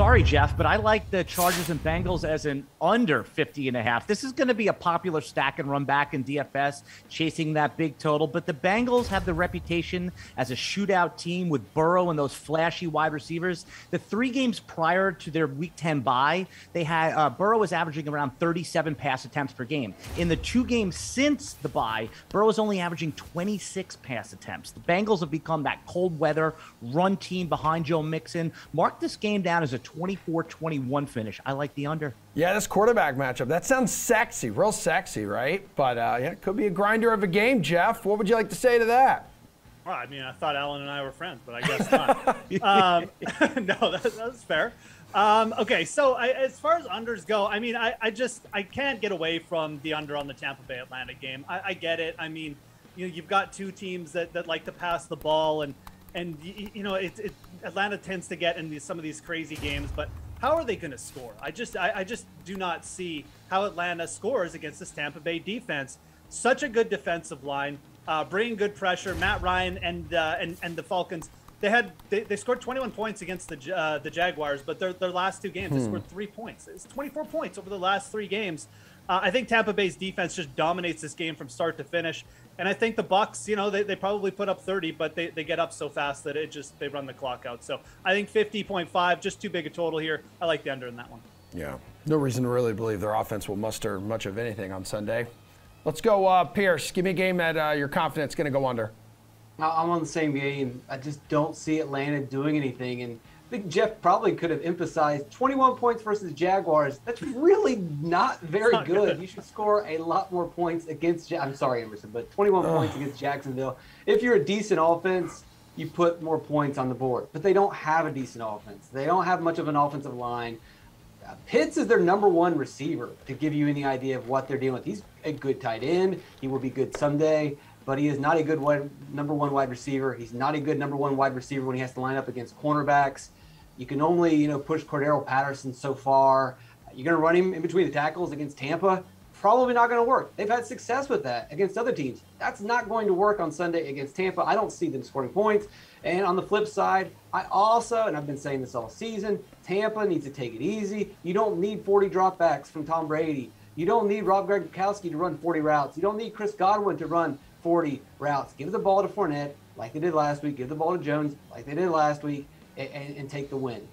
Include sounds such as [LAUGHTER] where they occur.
sorry, Geoff, but I like the Chargers and Bengals as an under 50 and a half. This is going to be a popular stack and run back in DFS, chasing that big total. But the Bengals have the reputation as a shootout team with Burrow and those flashy wide receivers. The three games prior to their Week 10 bye, they had uh, Burrow was averaging around 37 pass attempts per game. In the two games since the bye, Burrow is only averaging 26 pass attempts. The Bengals have become that cold weather run team behind Joe Mixon. Mark this game down as a 24 21 finish. I like the under. Yeah, this quarterback matchup, that sounds sexy, real sexy, right? But uh, yeah, it could be a grinder of a game, Geoff. What would you like to say to that? Well, I mean, I thought Alan and I were friends, but I guess not. [LAUGHS] um, [LAUGHS] no, that, that's fair. Um, okay, so I, as far as unders go, I mean, I, I, just I can't get away from the under on the Tampa Bay Atlanta game. I, I get it. I mean, you know, you've got two teams that, that like to pass the ball, and and you know, it, it Atlanta tends to get in these, some of these crazy games, but how are they going to score? I just I, I, just do not see how Atlanta scores against this Tampa Bay defense. Such a good defensive line, uh, bringing good pressure. Matt Ryan and uh, and and the Falcons. They had they, they scored 21 points against the uh, the Jaguars, but their their last two games hmm. they scored three points. It's 24 points over the last three games. Uh, I think Tampa Bay's defense just dominates this game from start to finish. And I think the Bucs, you know, they, they probably put up 30, but they, they get up so fast that it just they run the clock out. So I think 50.5, just too big a total here. I like the under in that one. Yeah. No reason to really believe their offense will muster much of anything on Sunday. Let's go, uh, Pearce. Give me a game that uh, you're confident is going to go under. I'm on the same game. I just don't see Atlanta doing anything. And I think Geoff probably could have emphasized 21 points versus Jaguars. That's really not very not good. good. You should score a lot more points against. I'm sorry, Emerson, but 21 Ugh. points against Jacksonville. If you're a decent offense, you put more points on the board. But they don't have a decent offense. They don't have much of an offensive line. Uh, Pitts is their number one receiver to give you any idea of what they're dealing with. He's a good tight end. He will be good someday, but he is not a good wide, number one wide receiver. He's not a good number one wide receiver when he has to line up against cornerbacks. You can only, you know, push Cordarrelle Patterson so far. You're going to run him in between the tackles against Tampa. Probably not going to work. They've had success with that against other teams. That's not going to work on Sunday against Tampa. I don't see them scoring points. And on the flip side, I also, and I've been saying this all season, Tampa needs to take it easy. You don't need 40 dropbacks from Tom Brady. You don't need Rob Gronkowski to run 40 routes. You don't need Chris Godwin to run 40 routes. Give the ball to Fournette like they did last week. Give the ball to Jones like they did last week and, and take the win.